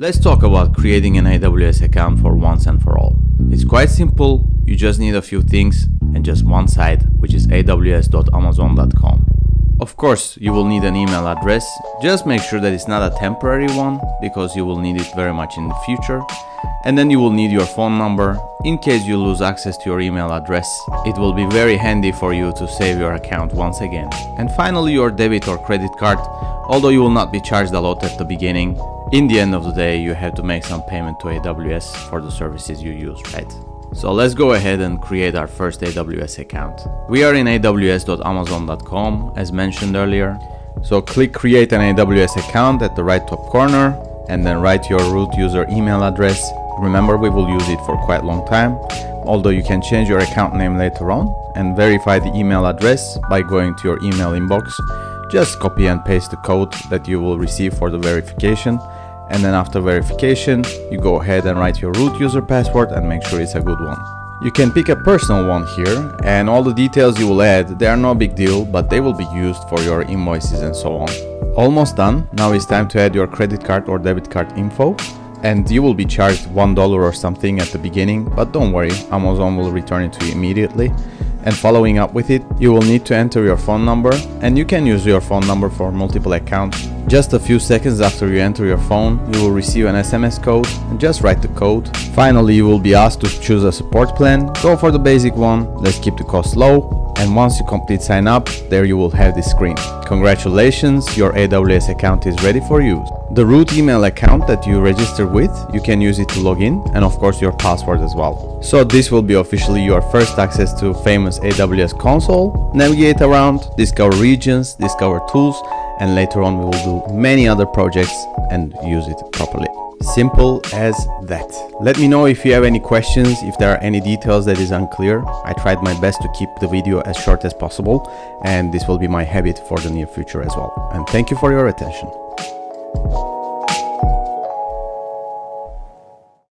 Let's talk about creating an AWS account for once and for all. It's quite simple, you just need a few things and just one site, which is aws.amazon.com. Of course, you will need an email address, just make sure that it's not a temporary one because you will need it very much in the future. And then you will need your phone number. In case you lose access to your email address, it will be very handy for you to save your account once again. And finally your debit or credit card, although you will not be charged a lot at the beginning, in the end of the day, you have to make some payment to AWS for the services you use, right? So let's go ahead and create our first AWS account. We are in aws.amazon.com as mentioned earlier. So click create an AWS account at the right top corner and then write your root user email address. Remember we will use it for quite a long time, although you can change your account name later on and verify the email address by going to your email inbox. Just copy and paste the code that you will receive for the verification and then after verification you go ahead and write your root user password and make sure it's a good one. You can pick a personal one here and all the details you will add, they are no big deal, but they will be used for your invoices and so on. Almost done, now it's time to add your credit card or debit card info and you will be charged $1 or something at the beginning, but don't worry, Amazon will return it to you immediately and following up with it, you will need to enter your phone number and you can use your phone number for multiple accounts. Just a few seconds after you enter your phone, you will receive an SMS code and just write the code. Finally, you will be asked to choose a support plan. Go for the basic one, let's keep the cost low and once you complete sign up, there you will have this screen. Congratulations, your AWS account is ready for use. The root email account that you register with, you can use it to log in and of course your password as well. So this will be officially your first access to famous AWS console. Navigate around, discover regions, discover tools and later on we will do many other projects and use it properly. Simple as that. Let me know if you have any questions, if there are any details that is unclear. I tried my best to keep the video as short as possible and this will be my habit for the near future as well. And thank you for your attention.